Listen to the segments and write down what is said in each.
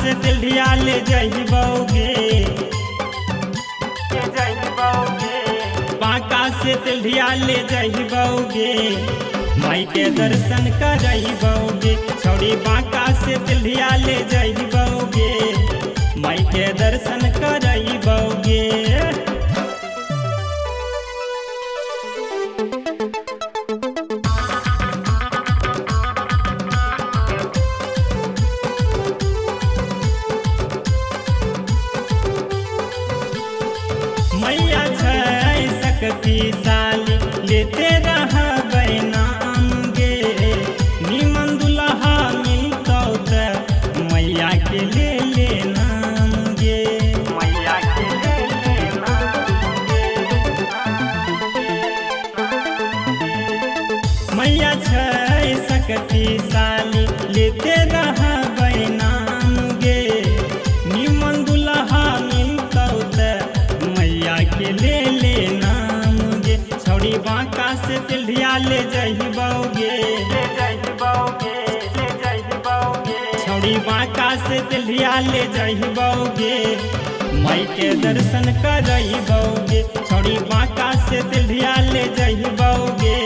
से दिलिया ले जइबोगे ले जइबोगे बांका से दिलिया ले जइबोगे माई के दर्शन करइबोगे छोड़ी बांका से दिलिया ले जइबोगे माई के दर्शन करइबोगे शक्तिशाली लेते रहबै नाम गे। निमन दुल्हा मिलतौ तऽ मैया के ले ले मैया के लेते रहबै से तिल्हिया ले ले जइबौगे ले छौड़ी बांका से तिल्हिया ले जइबौगे माई के दर्शन करइबौगे छौड़ी बांका से तिल्हिया ले जइबौगे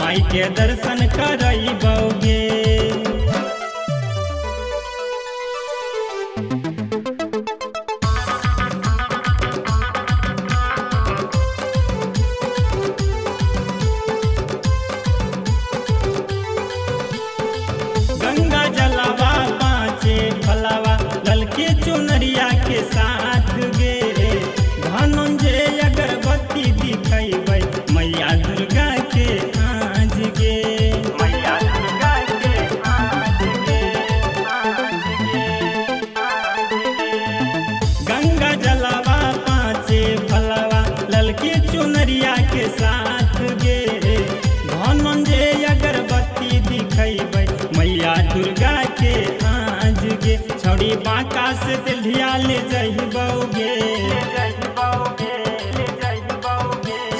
माई के दर्शन करइबौगे गंगा चुनरिया के साथ। छौड़ी बाकास से तिल्हिया ले जइबौगे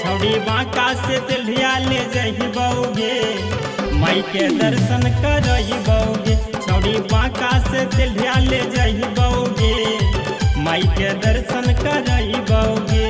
छोड़ी बाकास से तिल्हिया ले जइबौगे माई के दर्शन करइबौगे छोड़ी बाकास से तिल्हिया ले जइबौगे माई के दर्शन करइबौगे